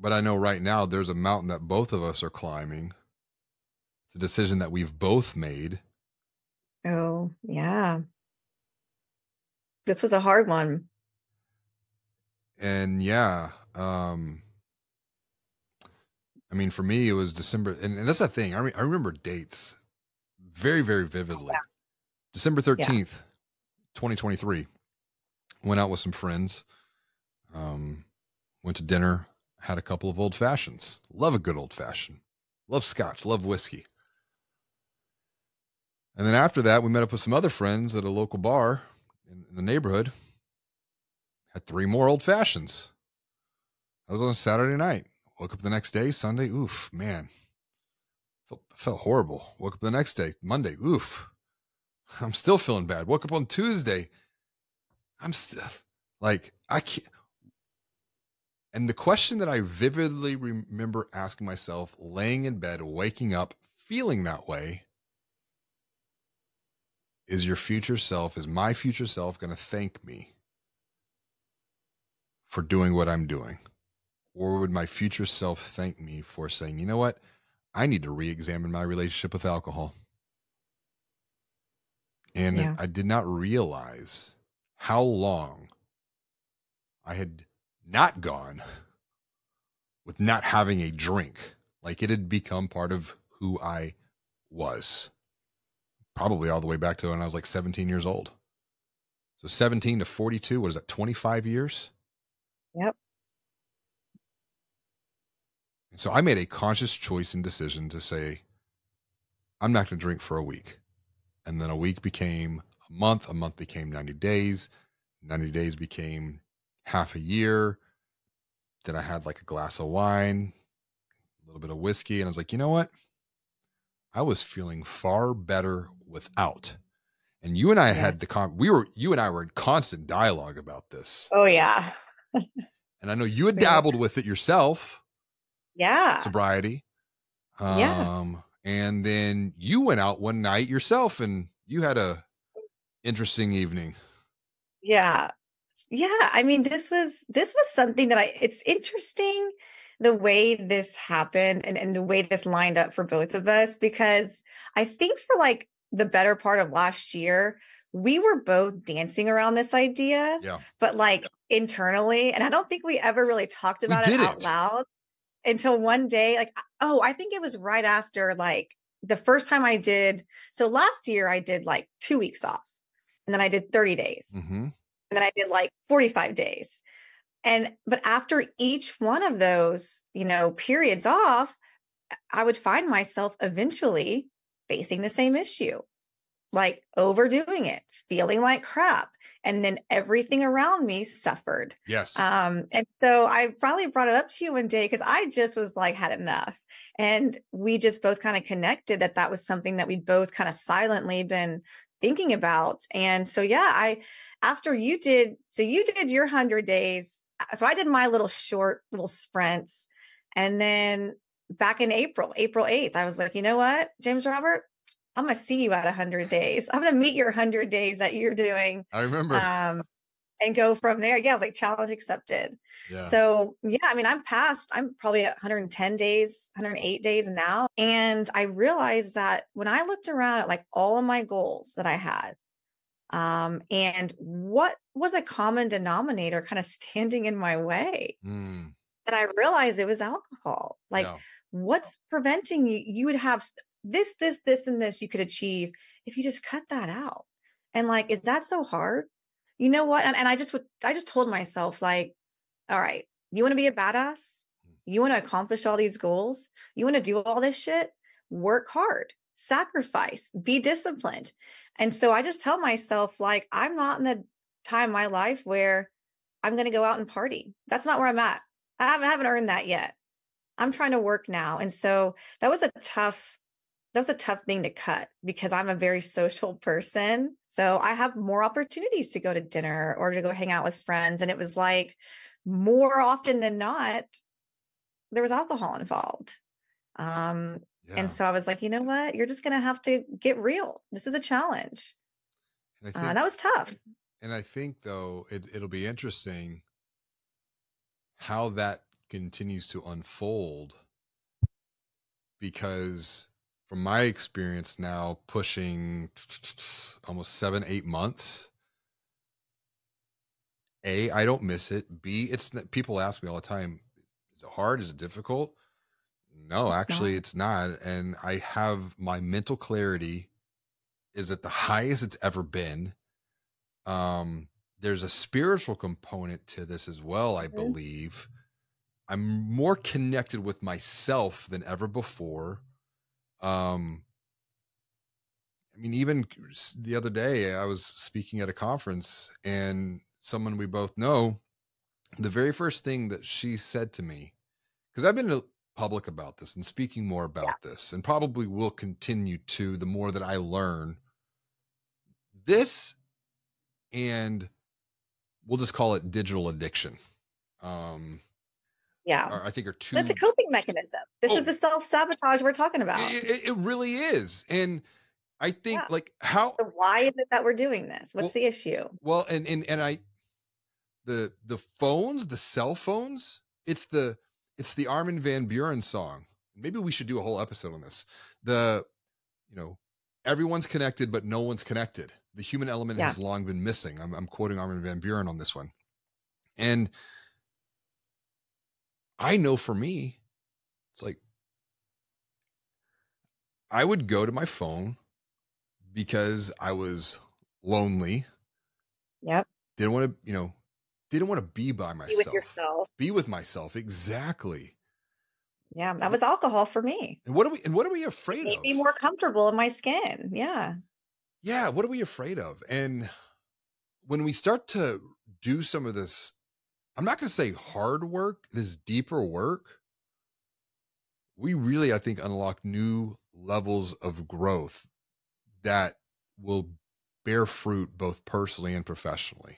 but I know right now there's a mountain that both of us are climbing. It's a decision that we've both made. Oh, yeah. This was a hard one. And yeah, um I mean for me it was December and, and that's the thing. I, re- I remember dates very very vividly. Yeah. December 13th, 2023. Went out with some friends. Um went to dinner, had a couple of old fashions. Love a good old fashioned. Love scotch, love whiskey. And then after that, we met up with some other friends at a local bar in, the neighborhood. Had three more old fashions. That was on Saturday night. Woke up the next day, Sunday. Oof, man. Felt, felt horrible. Woke up the next day, Monday. Oof. I'm still feeling bad. Woke up on Tuesday. I'm still like, I can't. And the question that I vividly remember asking myself, laying in bed, waking up, feeling that way, is your future self, is my future self going to thank me for doing what I'm doing? Or would my future self thank me for saying, you know what? I need to re examine my relationship with alcohol. And Yeah. I did not realize how long I had not gone with not having a drink. Like it had become part of who I was. Probably all the way back to when I was like 17 years old. So 17 to 42, what is that, 25 years? Yep. And so I made a conscious choice and decision to say, I'm not going to drink for a week. And then a week became a month, a month became 90 days, 90 days became half a year. Then I had like a glass of wine, a little bit of whiskey, and I was like, you know what? I was feeling far better without. And you and I had the con we were you and I were in constant dialogue about this. Oh, yeah. And I know you had dabbled with it yourself, Yeah. sobriety. Um Yeah. and then you went out one night yourself and you had a interesting evening. Yeah. Yeah. I mean, this was this was something that I it's interesting the way this happened and, and the way this lined up for both of us because I think for like the better part of last year, we were both dancing around this idea, Yeah. but like internally, and I don't think we ever really talked about it out loud until one day, like, oh, I think it was right after like the first time I did. So last year I did like two weeks off and then I did 30 days hmm and then I did like 45 days. And but after each one of those, you know, periods off, I would find myself eventually facing the same issue, like overdoing it, feeling like crap. And then everything around me suffered. Yes. Um, and so I finally brought it up to you one day because I just was like, had enough. And we just both kind of connected that that was something that we'd both kind of silently been thinking about. And so, yeah, I, after you did, so you did your 100 days. uh, So I did my little short little sprints. And then back in April, April 8th, I was like, you know what, James Robert, I'm going to see you at 100 days. I'm going to meet your 100 days that you're doing I remember. um, and go from there. Yeah, I was like challenge accepted. yeah. So yeah, I mean, I'm past. I'm probably at 110 days, 108 days now, and I realized that when I looked around at like all of my goals that I had, um, and what was a common denominator kind of standing in my way, Mm, and I realized it was alcohol. Like, yeah. what's preventing you? You would have this, this, this, and this you could achieve if you just cut that out. And like, is that so hard? You know what? And, and I just would, I just told myself, like, all right, you want to be a badass? Mm. You want to accomplish all these goals? You want to do all this shit? Work hard, sacrifice, be disciplined. And so I just tell myself, like, I'm not in the time in my life where I'm going to go out and party. That's not where I'm at. I haven't, I haven't earned that yet. I'm trying to work now. And so that was a tough, that was a tough thing to cut because I'm a very social person. So I have more opportunities to go to dinner or to go hang out with friends. And it was like more often than not, there was alcohol involved. Um, Yeah. and so I was like, you know what? You're just going to have to get real. This is a challenge. and I Uh, that was tough. And I think though it it'll be interesting how that continues to unfold because from my experience now pushing almost seven eight months. A i don't miss it. B it's people ask me all the time is it hard? Is it difficult? No It's actually not. it's not and i have my mental clarity is at the highest it's ever been. Um there's a spiritual component to this as well i believe. I'm more connected with myself than ever before um i mean even the other day i was speaking at a conference and someone we both know the very first thing that she said to me because i've been public about this and speaking more Yeah. about this and probably will continue to the more that i learn this and we'll just call it digital addiction um Yeah. are, i think are two That's a coping mechanism. This is oh the self-sabotage we're talking about. it, it, it really is and i think Yeah. like how So why is it that we're doing this? What's well the issue? well and and and i the the phones the cell phones it's the it's the Armin van Buuren song maybe we should do a whole episode on this the you know everyone's connected but no one's connected the human element Yeah. has long been missing i'm, I'm quoting Armin van Buuren on this one and i know for me it's like i would go to my phone because i was lonely Yep. didn't want to you know didn't want to be by myself. Be with myself yourself. be with myself exactly Yeah. That was alcohol for me. and what are we and what are we afraid made me of more comfortable in my skin. Yeah. yeah what are we afraid of and when we start to do some of this I'm not going to say hard work, this deeper work, we really, I think, unlock new levels of growth that will bear fruit both personally and professionally.